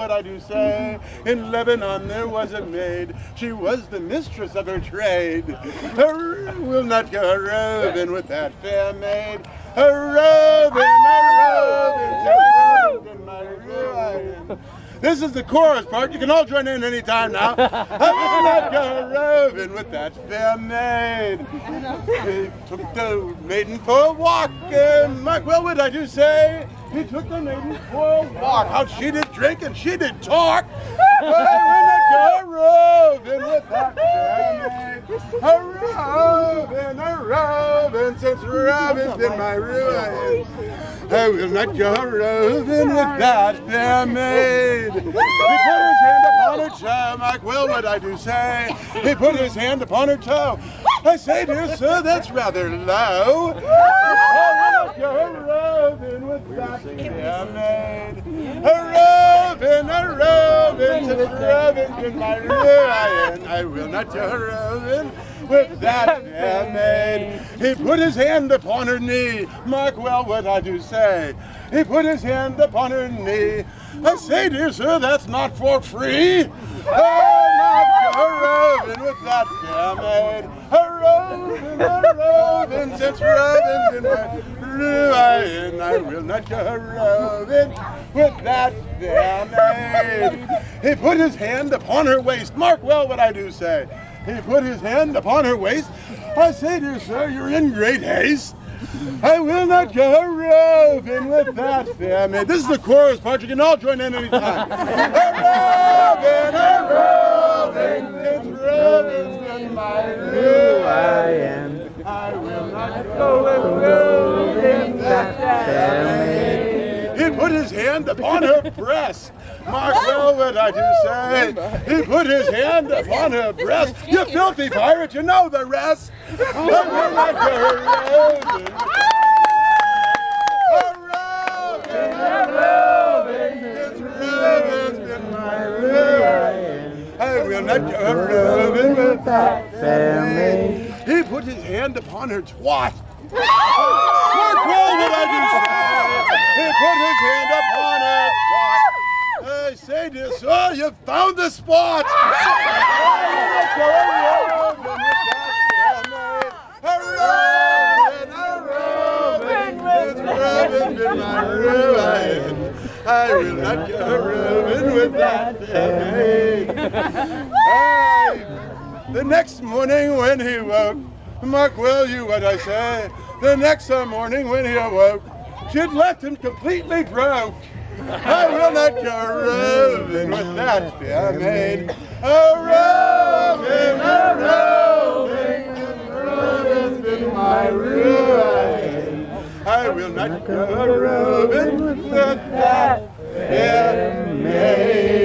what I do say. In Lebanon there was a maid, she was the mistress of her trade. Her will not go roving with that fair maid. A roving. This is the chorus part. You can all join in anytime now. I will not go roving with that fair maid. He took the maiden for a walk, and Mike Wellwood, I do say, he took the maiden for a walk. How she did drink and she did talk. I will not go roving with that. A roving, a roving, since roving's been my ruin. I will not go roving with that fair maid. He put his hand upon her toe, Mike Will, what I do say. He put his hand upon her toe. I say, dear sir, that's rather low. I will not go roving with that fair maid. A roving, a since roving's been my ruin. I will not go roving with that fair maid. He put his hand upon her knee. Mark well what I do say. He put his hand upon her knee. I say, dear sir, that's not for free. Oh, not go roving with that fair maid. A roving, a roving, since roving's in my ruin. I will not go roving with that fair maid. He put his hand upon her waist. Mark well what I do say. He put his hand upon her waist. I say, to you, sir, you're in great haste. I will not go roving with that fair maid. This is the chorus part. You can all join in anytime. a roving, a roving, it's roving's in my ruin. Upon her breast. Mark well what I do say. He put his hand upon her breast. You filthy pirate, you know the rest. I will not go roving. A roving, it's roving's been my ruin. I will not go roving with that fair. He put his hand upon her twat. Mark well what I do say. He put his hand upon her twat. I say to oh, sir, you found the spot. I will not go roving with that. Hey, The next morning when he woke, mark well you what I say, the next morning when he awoke, she'd left him completely broke. I will not go roving with that fair maid. A roving, a roving, roving's been my ruin. I will not go roving with that fair maid.